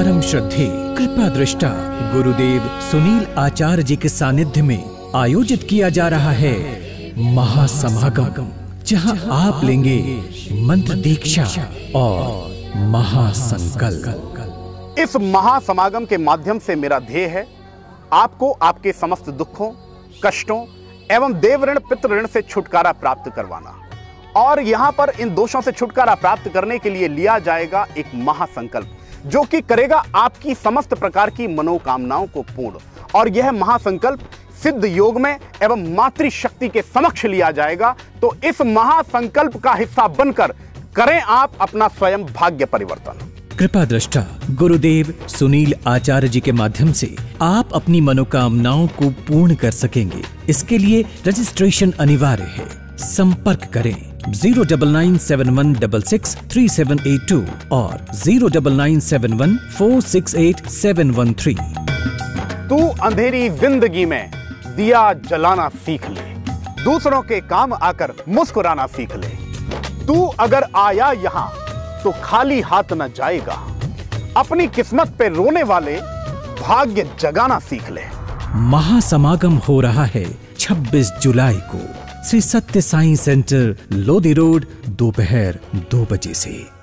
परम श्रद्धे, कृपा दृष्टा, गुरुदेव सुनील आचार्य जी के सानिध्य में आयोजित किया जा रहा है महासमागम, जहाँ आप लेंगे मंत्र दीक्षा और महासंकल्प। इस महासमागम के माध्यम से मेरा ध्येय है, आपको आपके समस्त दुखों, कष्टों एवं देव ऋण पितृ ऋण से छुटकारा प्राप्त करवाना। और यहाँ पर इन दोषों से छुटकारा प्राप्त करने के लिए लिया जाएगा एक महासंकल्प। जो कि करेगा आपकी समस्त प्रकार की मनोकामनाओं को पूर्ण। और यह महासंकल्प सिद्ध योग में एवं मातृशक्ति के समक्ष लिया जाएगा। तो इस महासंकल्प का हिस्सा बनकर करें आप अपना स्वयं भाग्य परिवर्तन। कृपा दृष्टा, गुरुदेव सुनील आचार्य जी के माध्यम से आप अपनी मनोकामनाओं को पूर्ण कर सकेंगे। इसके लिए रजिस्ट्रेशन अनिवार्य है। संपर्क करें zero double nine seven one double six three seven eight two और zero double nine seven one four six eight seven one three तू अंधेरी ज़िंदगी में दिया जलाना सीख ले। दूसरों के काम आकर मुस्कुराना सीख ले। तू अगर आया यहाँ तो खाली हाथ न जाएगा। अपनी किस्मत पे रोने वाले भाग्य जगाना सीख ले। महासमागम हो रहा है 26 जुलाई को। श्री सत्य साई सेंटर लोधी रोड दोपहर दो बजे से।